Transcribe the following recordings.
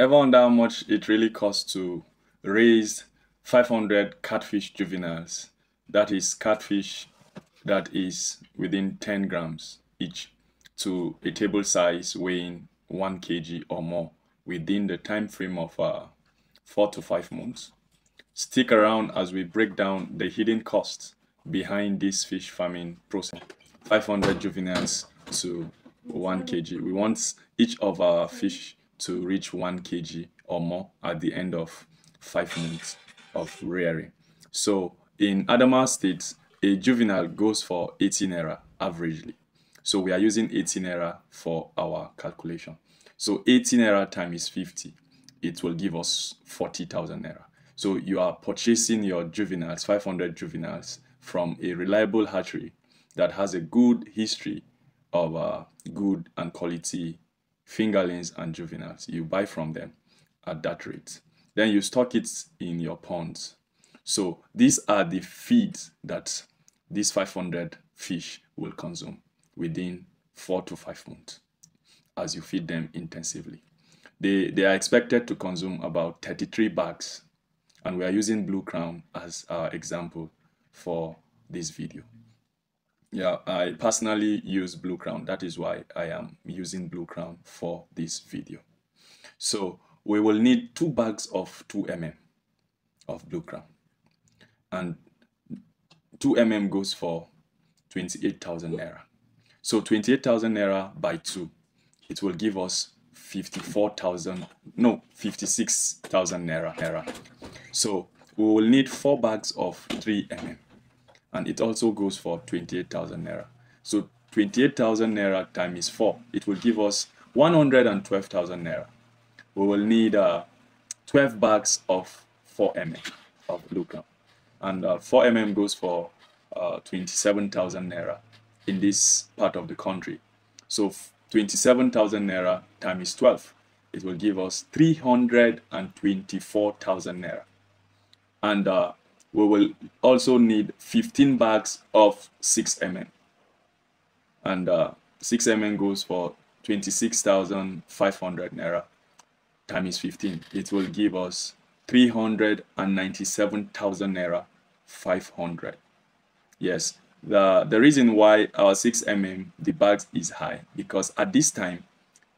Ever wonder how much it really costs to raise 500 catfish juveniles? That is catfish that is within 10 grams each to a table size weighing 1 kg or more within the time frame of uh, 4 to 5 months. Stick around as we break down the hidden costs behind this fish farming process. 500 juveniles to 1 kg. We want each of our fish to reach 1 kg or more at the end of 5 months of rearing. So in Adamawa State, a juvenile goes for 18 naira averagely. So we are using 18 naira for our calculation. So 18 naira times 50, it will give us 40,000 naira. So you are purchasing your juveniles, 500 juveniles, from a reliable hatchery that has a good history of uh, good and quality fingerlings and juveniles. You buy from them at that rate. Then you stock it in your ponds. So these are the feeds that these 500 fish will consume within four to five months as you feed them intensively. They, they are expected to consume about 33 bags and we are using Blue Crown as our example for this video. Yeah, I personally use Blue Crown. That is why I am using Blue Crown for this video. So we will need two bags of 2 mm of Blue Crown. And 2 mm goes for 28,000 naira. So 28,000 naira by 2, it will give us 54,000, no, 56,000 naira, naira. So we will need 4 bags of 3 mm and it also goes for 28,000 naira. So 28,000 naira times 4, it will give us 112,000 naira. We will need uh, 12 bags of 4 mm of blue. And uh, 4 mm goes for uh, 27,000 naira in this part of the country. So 27,000 naira times 12, it will give us 324,000 naira. And uh, we will also need 15 bags of 6 mm and uh, 6 mm goes for 26,500 naira times 15 it will give us 397,000 naira 500 yes the the reason why our 6 mm the bags is high because at this time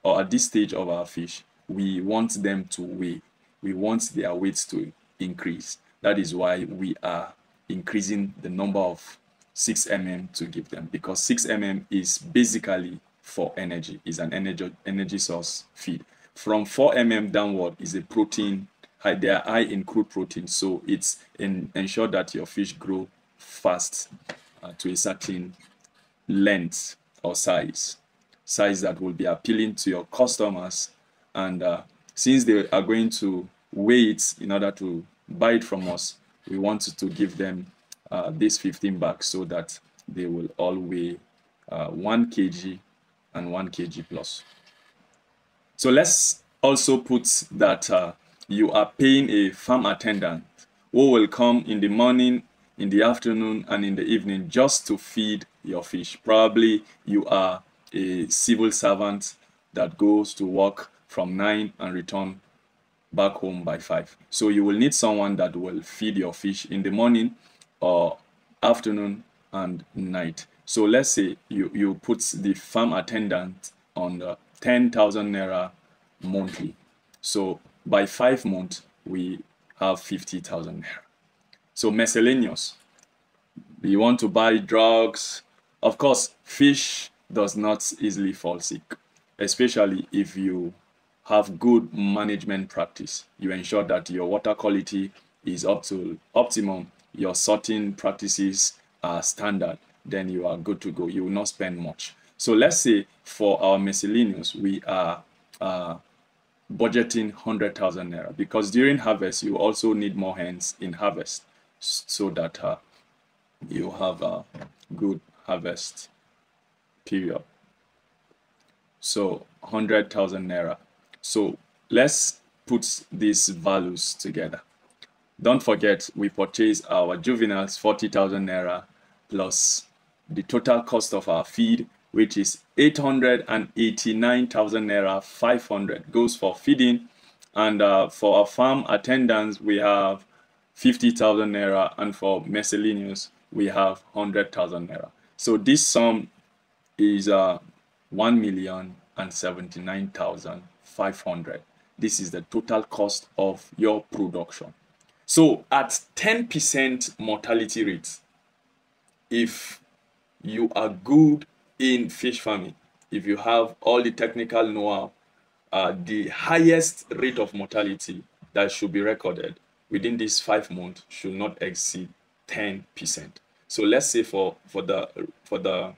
or at this stage of our fish we want them to weigh. We want their weights to increase that is why we are increasing the number of 6 mm to give them because 6 mm is basically for energy, is an energy energy source feed. From 4 mm downward is a protein, they are high in crude protein, so it's in, ensure that your fish grow fast uh, to a certain length or size, size that will be appealing to your customers. And uh, since they are going to weigh it in order to buy it from us, we want to give them uh, this 15 bags so that they will all weigh uh, 1 kg and 1 kg plus. So let's also put that uh, you are paying a farm attendant who will come in the morning, in the afternoon, and in the evening just to feed your fish. Probably you are a civil servant that goes to work from 9 and return back home by 5. So you will need someone that will feed your fish in the morning or afternoon and night. So let's say you, you put the farm attendant on the 10,000 Naira monthly. So by 5 months, we have 50,000 Naira. So miscellaneous. You want to buy drugs. Of course, fish does not easily fall sick, especially if you have good management practice. You ensure that your water quality is up to optimum, your sorting practices are standard, then you are good to go. You will not spend much. So let's say for our miscellaneous, we are uh, budgeting 100,000 naira because during harvest, you also need more hands in harvest so that uh, you have a good harvest period. So 100,000 naira so let's put these values together. Don't forget, we purchased our juveniles 40,000 Naira plus the total cost of our feed, which is 889,000 Naira 500 goes for feeding. And uh, for our farm attendance, we have 50,000 Naira. And for miscellaneous, we have 100,000 Naira. So this sum is uh, 1,079,000 500. This is the total cost of your production. So at 10% mortality rate, if you are good in fish farming, if you have all the technical know-how, uh, the highest rate of mortality that should be recorded within these five months should not exceed 10%. So let's say for, for, the, for the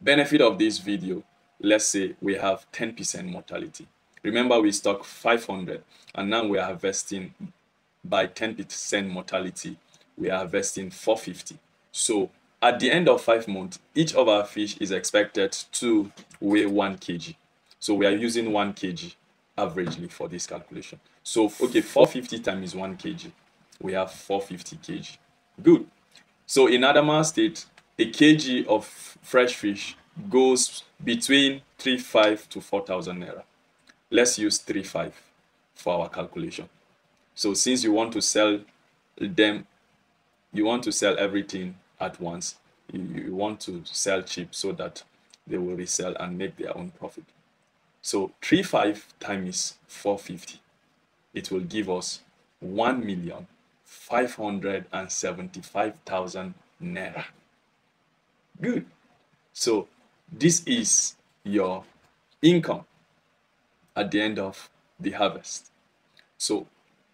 benefit of this video, let's say we have 10% mortality. Remember we stock 500 and now we are harvesting by 10% mortality, we are harvesting 450. So at the end of five months, each of our fish is expected to weigh one kg. So we are using one kg averagely for this calculation. So, okay, 450 times 1 kg. We have 450 kg. Good. So in Adama State, a kg of fresh fish goes between 3.5 to 4,000 naira. Let's use 3.5 for our calculation. So since you want to sell them, you want to sell everything at once. You, you want to sell cheap so that they will resell and make their own profit. So 3.5 times 450, it will give us 1,575,000 naira. Good. So this is your income at the end of the harvest. So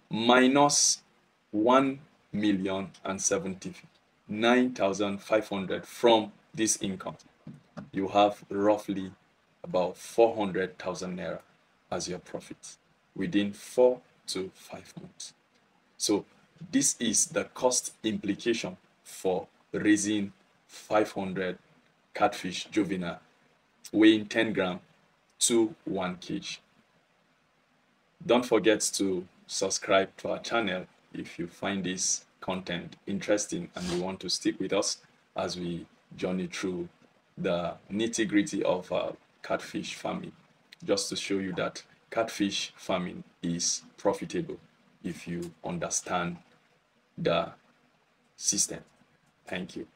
minus 1 million and 79,500 from this income, you have roughly about 400,000 naira as your profit within four to five months. So this is the cost implication for raising 500 catfish juvenile weighing 10 gram to 1 kg. Don't forget to subscribe to our channel if you find this content interesting and you want to stick with us as we journey through the nitty gritty of uh, catfish farming just to show you that catfish farming is profitable if you understand the system. Thank you.